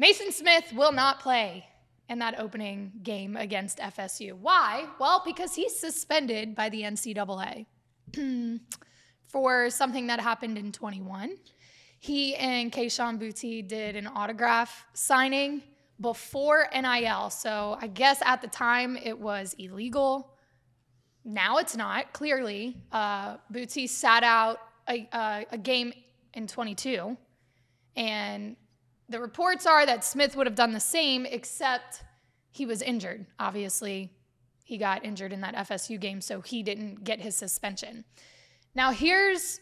Maason Smith will not play in that opening game against FSU. Why? Well, because he's suspended by the NCAA for something that happened in 21. He and Kayshon Boutte did an autograph signing before NIL. So I guess at the time it was illegal. Now it's not, clearly. Uh, Boutte sat out a, uh, a game in 22. And the reports are that Smith would have done the same, except he was injured. Obviously, he got injured in that FSU game, so he didn't get his suspension. Now, here's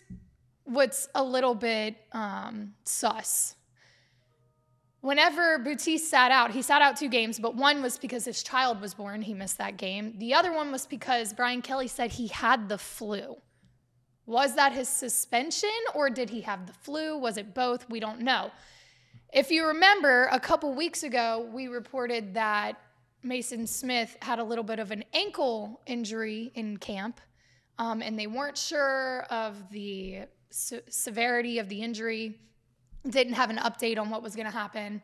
what's a little bit um, sus. Whenever Boutte sat out, he sat out two games, but one was because his child was born. He missed that game. The other one was because Brian Kelly said he had the flu. Was that his suspension or did he have the flu? Was it both? We don't know. If you remember, a couple weeks ago, we reported that Maason Smith had a little bit of an ankle injury in camp, um, and they weren't sure of the se- severity of the injury, didn't have an update on what was going to happen.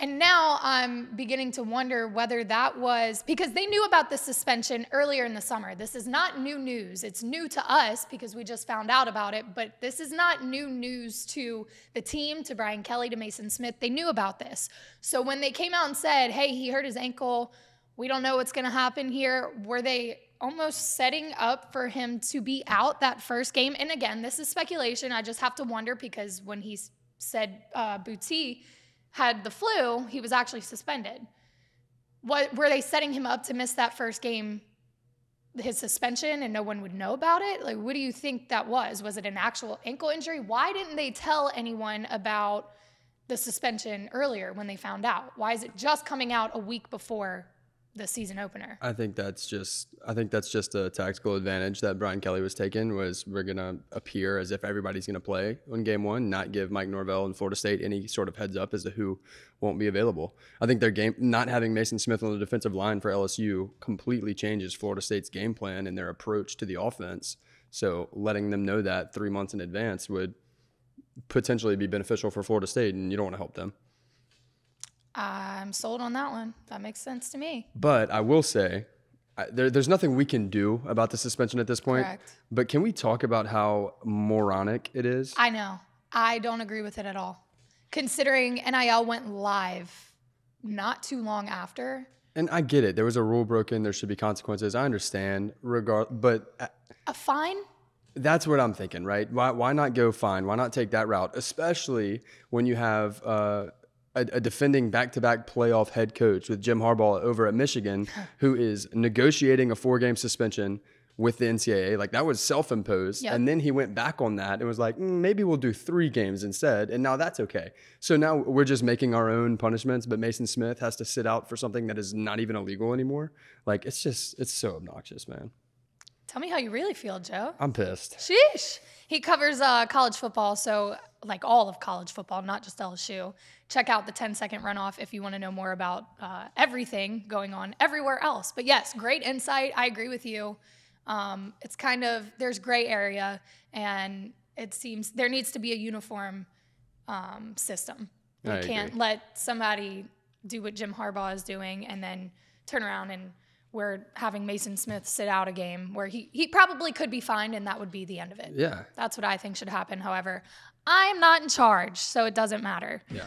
And now I'm beginning to wonder whether that was because they knew about the suspension earlier in the summer. This is not new news. It's new to us because we just found out about it, but this is not new news to the team, to Brian Kelly, to Maason Smith. They knew about this. So when they came out and said, hey, he hurt his ankle, we don't know what's going to happen here, were they almost setting up for him to be out that first game? And again, this is speculation. I just have to wonder because when he said uh, Boutte, had the flu, he was actually suspended. What were they setting him up to miss that first game, his suspension, and no one would know about it? Like, what do you think that was? Was it an actual ankle injury? Why didn't they tell anyone about the suspension earlier when they found out? Why is it just coming out a week before the season opener. I think that's just I think that's just a tactical advantage that Brian Kelly was taking was we're gonna appear as if everybody's gonna play on game one, not give Mike Norvell and Florida State any sort of heads up as to who won't be available. I think their game not having Maason Smith on the defensive line for LSU completely changes Florida State's game plan and their approach to the offense. So letting them know that three months in advance would potentially be beneficial for Florida State, and you don't want to help them. I'm sold on that one. That makes sense to me. But I will say, I, there, there's nothing we can do about the suspension at this point. Correct. But can we talk about how moronic it is? I know. I don't agree with it at all. Considering NIL went live not too long after. And I get it. There was a rule broken. There should be consequences. I understand. Regard, but uh, A fine? that's what I'm thinking, right? Why, why not go fine? Why not take that route? Especially when you have uh, a, a defending back-to-back playoff head coach with Jim Harbaugh over at Michigan, who is negotiating a four-game suspension with the NCAA. Like that was self-imposed, Yep. and then he went back on that and was like, "Mm, maybe we'll do three games instead, and now that's okay. So now we're just making our own punishments, but Maason Smith has to sit out for something that is not even illegal anymore. Like it's just it's so obnoxious, man. Tell me how you really feel, Joe. I'm pissed. Sheesh. He covers uh, college football, so like all of college football, not just LSU. Check out the 10 second runoff if you want to know more about uh, everything going on everywhere else. But yes, great insight. I agree with you. Um, it's kind of, there's gray area, and it seems there needs to be a uniform um, system. You I can't agree. let somebody do what Jim Harbaugh is doing and then turn around and we're having Maason Smith sit out a game where he, he probably could be fined and that would be the end of it. Yeah. That's what I think should happen. However, I am not in charge, so it doesn't matter. Yeah.